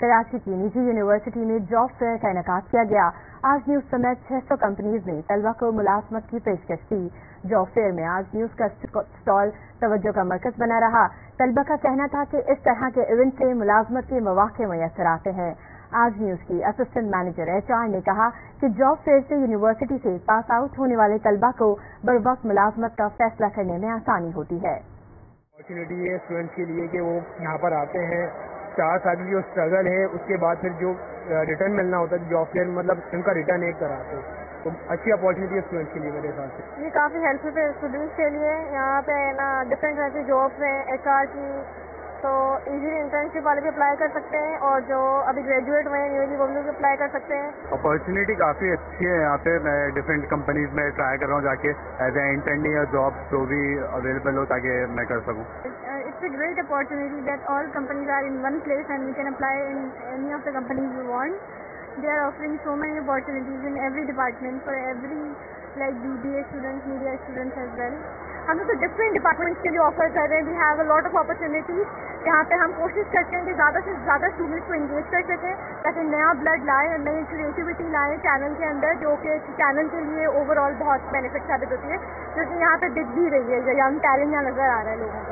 کراچی کی نجی یونیورسٹی میں جاب فیئر کا انعقاد کیا گیا۔ آج نیوز سمیت چھ سو کمپنیز نے طلبہ کو ملازمت کی پیشکش کی۔ جاب فیئر میں آج نیوز کا اسٹال توجہ کا مرکز بنا رہا۔ طلبہ کا کہنا تھا کہ اس طرح کے ایونٹ سے ملازمت کے مواقع میسر آتے ہیں۔ آج نیوز کی اسسٹنٹ مینیجر ایچ آر نے کہا کہ جاب فیئر سے یونیورسٹی سے پاس آؤٹ ہونے والے طلبہ کو بر وقت ملازمت کا فیصلہ کرنے میں آسانی ہوتی ہے۔ اپارچونیٹی ہے اسٹوڈنٹس کے لیے کہ وہ یہاں پر آتے ہیں۔ چار سال کی جو اسٹرگل ہے، اس کے بعد پھر جو ریٹرن ملنا ہوتا ہے جاب فیئر مطلب ان کا ریٹرن ایک طرح سے۔ تو اچھی اپارچونیٹی ہے اسٹوڈنٹس کے لیے میرے حساب سے۔ یہ کافی ہیلپ فل ہے اسٹوڈنٹس کے لیے۔ یہاں پہ نا ڈفرینٹ طرح کی جابس ہیں ایچ آر کی تو ایزیلی انٹرنشپ والے بھی اپلائی کر سکتے ہیں اور جو ابھی گریجویٹ ہوئے ہیں نیولی وہ بھی اپلائی کر سکتے ہیں۔ اپارچونیٹی کافی اچھی ہے یہاں پہ۔ میں ڈفرینٹ کمپنیز میں ٹرائی کر رہا ہوں جا کے۔ ایز اے انٹرنی یا جاب جو بھی اویلیبل ہو تاکہ میں کر سکوں۔ It's a great opportunity that all companies are in one place and you can apply in any of the companies you want they are offering so many opportunities in every department for every like B B A students media students as well ہم تو different departments کے لیے offer کر رہے ہیں we have a lot of opportunities یہاں پہ ہم کوشش کرتے ہیں کہ زیادہ سے زیادہ اسٹوڈنٹس کو انگیج کر سکیں، تاکہ نیا بلڈ لائے، نئی کریٹیوٹی لائیں چینل کے اندر، جو کہ چینل کے لیے اوور آل بہت بینیفٹ ثابت ہوتی ہے کیونکہ یہاں پہ دکھ بھی رہی ہے ینگ ٹیلنٹ یہاں نظر آ رہا ہے لوگوں کو۔